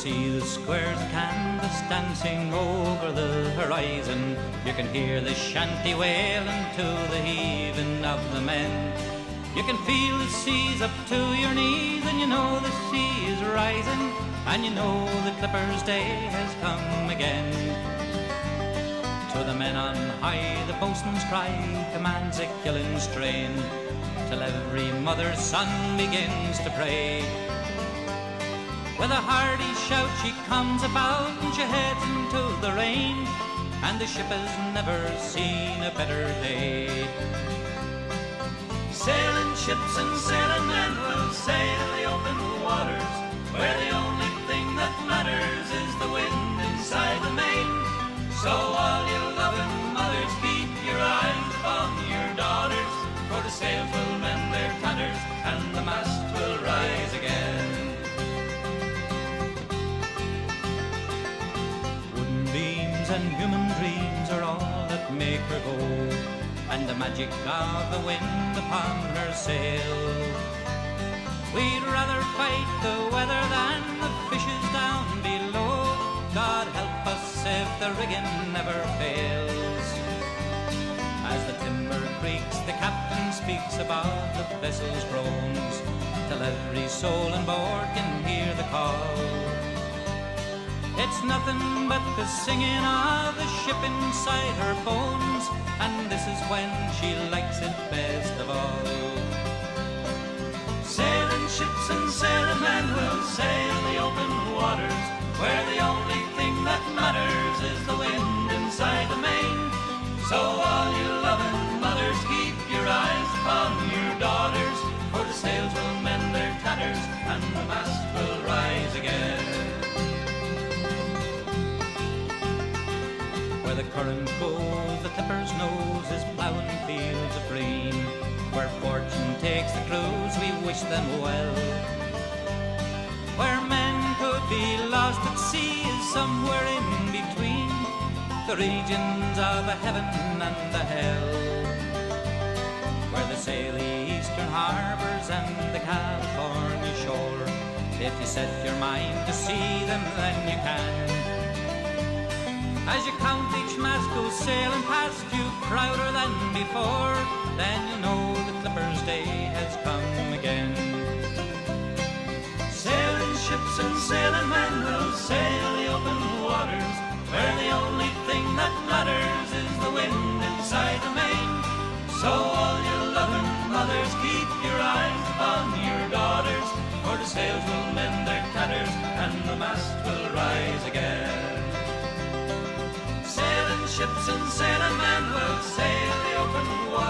see the squares of canvas dancing over the horizon. You can hear the shanty wailing to the heaving of the men. You can feel the seas up to your knees, and you know the sea is rising, and you know the Clipper's day has come again. To the men on high, the boatswain's cry commands a killing strain, till every mother's son begins to pray. With a hearty shout she comes about and she heads into the rain. And the ship has never seen a better day. Sailing ships and sailing men will sail the open waters Where the and human dreams are all that make her go, and the magic of the wind upon her sail. We'd rather fight the weather than the fishes down below. God help us if the rigging never fails. As the timber creaks, the captain speaks above the vessel's groans, till every soul on board can hear the call. It's nothing but the singing of the ship inside her bones, and this is when she likes it best of all. Sailing ships and sailing men will sail the open waters, where the only thing that matters is the wind inside the main. So all you loving mothers, keep your eyes upon your daughters, for the sails will mend their tatters and the mast will rise again. Where the current goes, the clipper's nose is ploughing fields of green. Where fortune takes the crews, we wish them well. Where men could be lost at sea is somewhere in between the regions of the heaven and the hell. Where the eastern harbors and the California shore. If you set your mind to see them, then you can. As you count each mast go sailing past you prouder than before, then you know the Clipper's day has come again. Sailing ships and sailing men will sail the open waters, where the only thing that matters is the wind inside the main. So all your loving mothers, keep your eyes upon your daughters, for the sails will mend their tatters and the mast will rise again ships sailing men will sail the open waters,